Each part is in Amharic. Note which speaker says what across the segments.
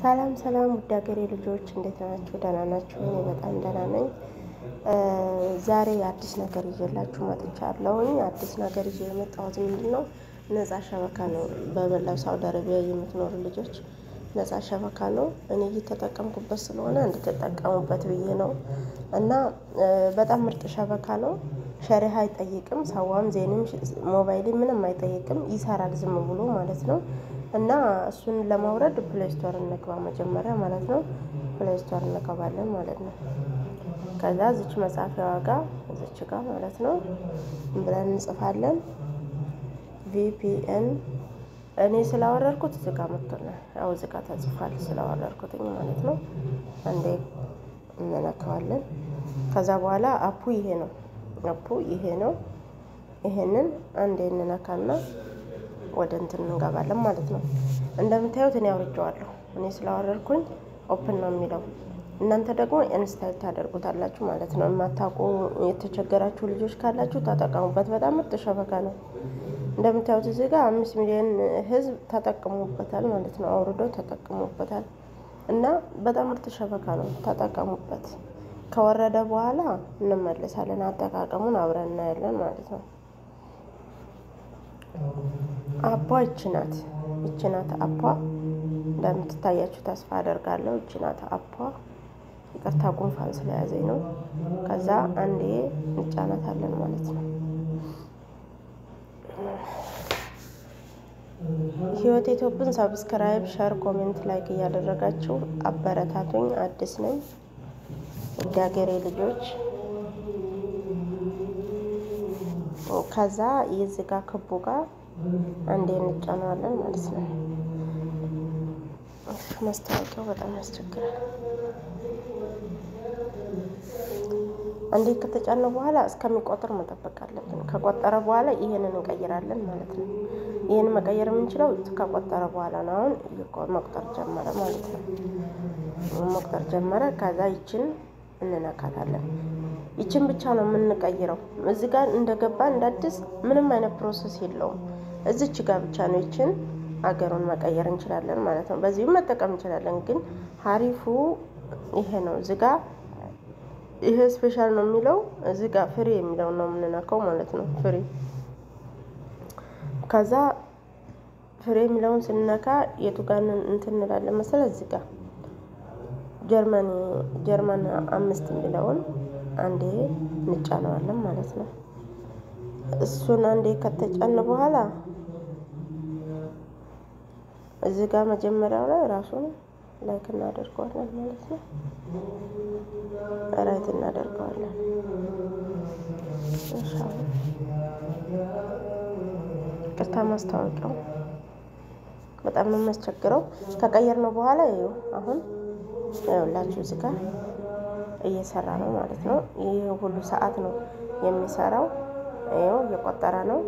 Speaker 1: ሰላም ሰላም ውድ ሀገሬ ልጆች እንዴት ናችሁ? ደህና ናችሁ? እኔ በጣም ደህና ነኝ። ዛሬ አዲስ ነገር ይዤላችሁ መጥቻለሁኝ። አዲስ ነገር ይዤ የመጣሁት ምንድን ነው? ነፃ ሸበካ ነው። በመላው ሳውዲ አረቢያ የምትኖሩ ልጆች ነፃ ሸበካ ነው። እኔ እየተጠቀምኩበት ስለሆነ እንድትጠቀሙበት ብዬ ነው እና በጣም ምርጥ ሸበካ ነው። ሸሪሃ አይጠይቅም። ሰዋም ዜንም ሞባይል ምንም አይጠይቅም። ይሰራል ዝም ብሎ ማለት ነው። እና እሱን ለማውረድ Play Store እንግባ መጀመሪያ ማለት ነው። Play Store እንገባለን ማለት ነው። ከዛ እዚች መጻፊያዋ ጋር እዚች ጋር ማለት ነው ብለን እንጽፋለን። VPN እኔ ስላወረድኩት ጋር መጥቶልናል። ያው ጋር ተጽፏል ስላወረድኩትኝ ማለት ነው። አንዴ እንነካዋለን። ከዛ በኋላ app ኡ ይሄ ነው። app ኡ ይሄ ነው። ይሄንን አንዴ እንነካና ወደ እንትን እንገባለን ማለት ነው። እንደምታዩት እኔ አውርጄዋለሁ። እኔ ስላወረድኩኝ open ነው የሚለው። እናንተ ደግሞ install ታደርጉታላችሁ ማለት ነው። የማታውቁ የተቸገራችሁ ልጆች ካላችሁ ተጠቀሙበት። በጣም ምርጥ ሸበካ ነው። እንደምታዩት እዚህ ጋር አምስት ሚሊዮን ሕዝብ ተጠቅሞበታል ማለት ነው። አውርዶ ተጠቅሞበታል እና በጣም ምርጥ ሸበካ ነው። ተጠቀሙበት። ከወረደ በኋላ እንመለሳለን። አጠቃቀሙን አብረን እናያለን ማለት ነው። app ዋ ይቺ ናት። ይቺ app ዋ እንደምትታያችሁ ተስፋ አደርጋለሁ። ይቺ ናት app ዋ። ይቅርታ ጉንፋን ስለያዘኝ ነው። ከዛ አንዴ እንጫናታለን ማለት ነው። ህይወት ኢትዮጵያን subscribe፣ share፣ comment፣ like እያደረጋችሁ አበረታቱኝ። አዲስ ነኝ ውድ ሀገሬ ልጆች። ከዛ የዚህ ጋር ክቡ ጋር አንዴ እንጫነዋለን ማለት ነው። ማስታወቂያው በጣም ያስቸግራል። አንዴ ከተጫነ በኋላ እስከሚቆጥር መጠበቅ አለብን። ከቆጠረ በኋላ ይሄንን እንቀይራለን ማለት ነው። ይህን መቀየር የምንችለው ከቆጠረ በኋላ ነው። አሁን መቁጠር ጀመረ ማለት ነው። መቁጠር ጀመረ። ከዛ ይችን እንነካታለን። ይችን ብቻ ነው የምንቀይረው። እዚህ ጋር እንደገባ እንዳዲስ ምንም አይነት process የለውም። እዚች ጋር ብቻ ነው ይችን አገሩን መቀየር እንችላለን ማለት ነው። በዚህም መጠቀም እንችላለን። ግን ሀሪፉ ይሄ ነው። እዚህ ጋር ይሄ special ነው የሚለው እዚህ ጋር free የሚለውን ነው የምንነካው ማለት ነው። free ከዛ free የሚለውን ስንነካ የቱ ጋር እንትን እንላለን መሰለ እዚህ ጋር ጀርመኒ ጀርመን አምስት የሚለውን አንዴ እንጫነዋለን ማለት ነው። እሱን አንዴ ከተጫነ በኋላ እዚህ ጋር መጀመሪያው ላይ ራሱን like እናደርገዋለን ማለት ነው። right እናደርገዋለን። ቅርታ ማስታወቂያው በጣም ነው የሚያስቸግረው። ከቀየር ነው በኋላ ይኸው አሁን ይኸውላችሁ እዚህ ጋር እየሰራ ነው ማለት ነው። ይህ ሁሉ ሰዓት ነው የሚሰራው። ይኸው እየቆጠረ ነው።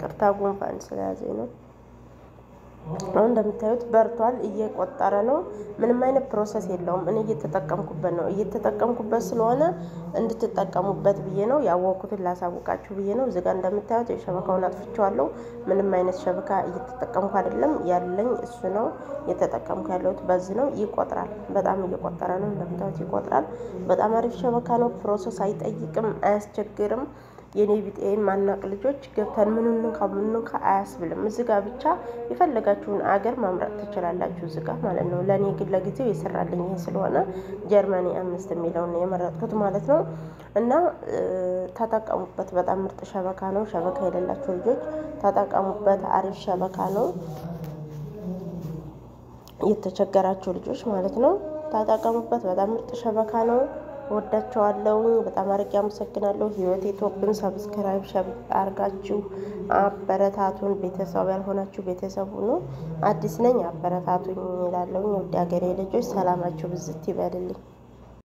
Speaker 1: ቅርታ ጉንፋን ስለያዘኝ ነው። አሁን እንደምታዩት በርቷል፣ እየቆጠረ ነው። ምንም አይነት process የለውም። እኔ እየተጠቀምኩበት ነው። እየተጠቀምኩበት ስለሆነ እንድትጠቀሙበት ብዬ ነው ያወቅኩትን ላሳውቃችሁ ብዬ ነው። እዚጋ እንደምታዩት የሸበካውን አጥፍቼዋለሁ። ምንም አይነት ሸበካ እየተጠቀምኩ አይደለም። ያለኝ እሱ ነው። እየተጠቀምኩ ያለሁት በዚህ ነው። ይቆጥራል። በጣም እየቆጠረ ነው። እንደምታዩት ይቆጥራል። በጣም አሪፍ ሸበካ ነው። process አይጠይቅም፣ አያስቸግርም። የኔ ቢጤ ማናቅ ልጆች ገብተን ምን እንካ ምን አያስብልም። እዚህ ጋር ብቻ የፈለጋችሁን አገር ማምረጥ ትችላላችሁ። እዚህ ጋር ማለት ነው። ለእኔ ግን ለጊዜው የሰራልኝ ይህ ስለሆነ ጀርመኒ አምስት የሚለውን የመረጥኩት ማለት ነው። እና ተጠቀሙበት። በጣም ምርጥ ሸበካ ነው። ሸበካ የሌላቸው ልጆች ተጠቀሙበት። አሪፍ ሸበካ ነው። የተቸገራቸው ልጆች ማለት ነው። ተጠቀሙበት። በጣም ምርጥ ሸበካ ነው። ወዳቸዋለሁ። በጣም አድርጌ አመሰግናለሁ። ህይወት ኢትዮጵያን subscribe አርጋችሁ አበረታቱን። ቤተሰብ ያልሆናችሁ ቤተሰቡ ነው። አዲስ ነኝ አበረታቱኝ ይላለሁ። ውድ ሀገሬ ልጆች ሰላማችሁ ብዝት ይበልልኝ።